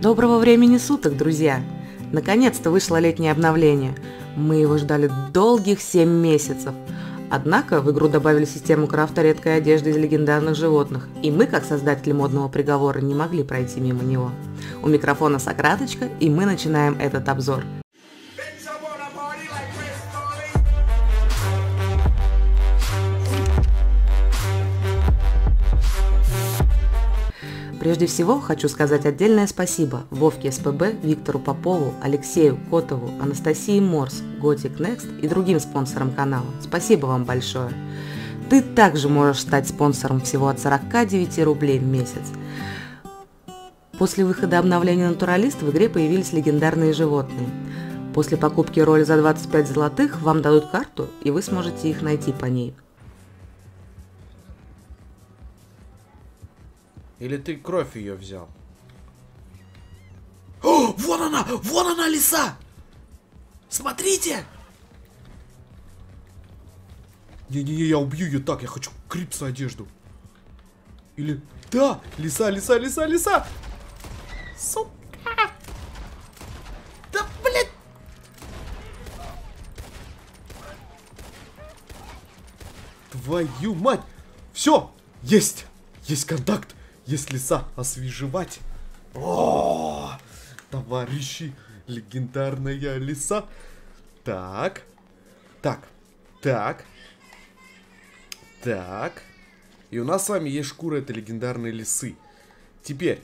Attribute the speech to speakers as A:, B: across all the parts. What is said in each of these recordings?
A: Доброго времени суток, друзья! Наконец-то вышло летнее обновление. Мы его ждали долгих 7 месяцев. Однако в игру добавили систему крафта редкой одежды из легендарных животных, и мы, как создатели модного приговора, не могли пройти мимо него. У микрофона Сократочка, и мы начинаем этот обзор. Прежде всего, хочу сказать отдельное спасибо Вовке СПБ, Виктору Попову, Алексею Котову, Анастасии Морс, Готик Next и другим спонсорам канала. Спасибо вам большое. Ты также можешь стать спонсором всего от 49 рублей в месяц. После выхода обновления Натуралист в игре появились легендарные животные. После покупки роли за 25 золотых вам дадут карту, и вы сможете их найти по ней.
B: Или ты кровь ее взял? О, вон она! Вон она, лиса! Смотрите! Не-не-не, я убью ее так, я хочу крипса одежду. Или... Да! Лиса, лиса, лиса, лиса! Сука! Да, блядь! Твою мать! Все! Есть! Есть контакт! Есть леса освежевать. О, товарищи, легендарная леса. Так, так, так, так. И у нас с вами есть шкура этой легендарной лисы. Теперь,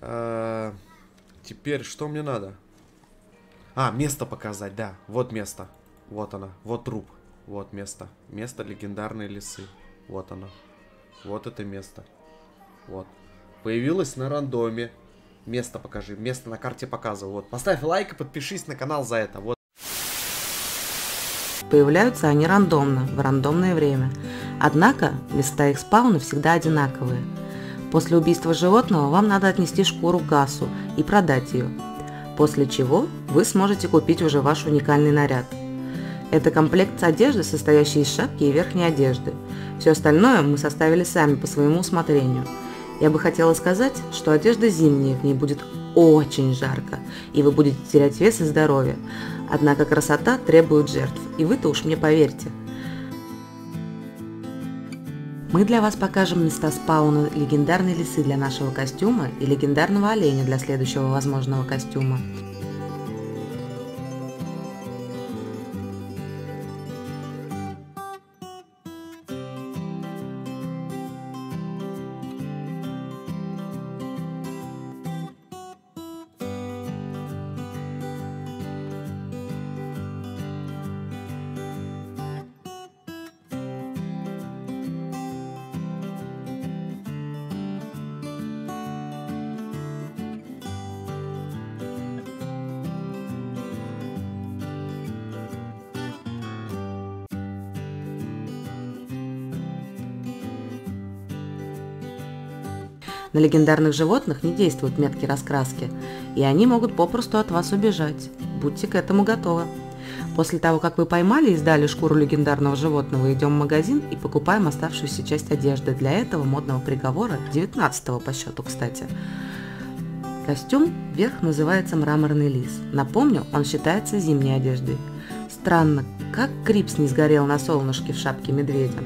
B: э, теперь что мне надо? А, место показать, да. Вот место. Вот она. Вот труп. Вот место. Место легендарной лисы. Вот оно. Вот это место. Вот. Появилось на рандоме. Место покажи. Место на карте показываю. Вот. Поставь лайк и подпишись на канал за это. Вот.
A: Появляются они рандомно, в рандомное время. Однако места их спауна всегда одинаковые. После убийства животного вам надо отнести шкуру Гасу и продать ее. После чего вы сможете купить уже ваш уникальный наряд. Это комплект одежды, состоящий из шапки и верхней одежды. Все остальное мы составили сами по своему усмотрению. Я бы хотела сказать, что одежда зимняя, в ней будет очень жарко, и вы будете терять вес и здоровье. Однако красота требует жертв, и вы-то уж мне поверьте. Мы для вас покажем места спауна легендарной лисы для нашего костюма и легендарного оленя для следующего возможного костюма. На легендарных животных не действуют метки раскраски, и они могут попросту от вас убежать. Будьте к этому готовы. После того, как вы поймали и сдали шкуру легендарного животного, идем в магазин и покупаем оставшуюся часть одежды для этого модного приговора, 19 по счету, кстати. Костюм вверх называется «Мраморный лис». Напомню, он считается зимней одеждой. Странно, как Крипс не сгорел на солнышке в шапке медведя.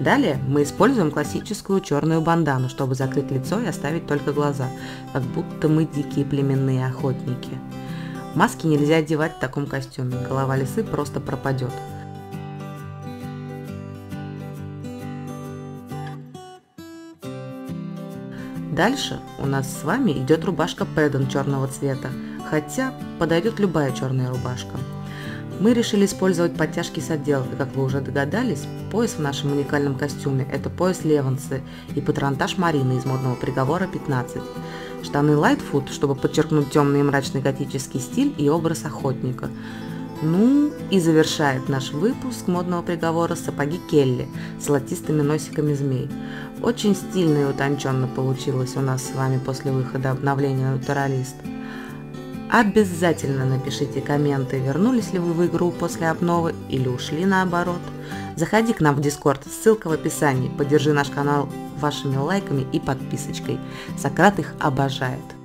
A: Далее мы используем классическую черную бандану, чтобы закрыть лицо и оставить только глаза, как будто мы дикие племенные охотники. Маски нельзя одевать в таком костюме, голова лисы просто пропадет. Дальше у нас с вами идет рубашка Пэддон черного цвета, хотя подойдет любая черная рубашка. Мы решили использовать подтяжки с отделкой, как вы уже догадались. Пояс в нашем уникальном костюме – это пояс Левансы и патронтаж Марины из модного приговора 15. Штаны Lightfoot, чтобы подчеркнуть темный и мрачный готический стиль и образ охотника. Ну и завершает наш выпуск модного приговора сапоги Келли с золотистыми носиками змей. Очень стильно и утонченно получилось у нас с вами после выхода обновления Натуралист. Обязательно напишите комменты, вернулись ли вы в игру после обновы или ушли наоборот. Заходи к нам в Дискорд, ссылка в описании, поддержи наш канал вашими лайками и подписочкой. Сократ их обожает.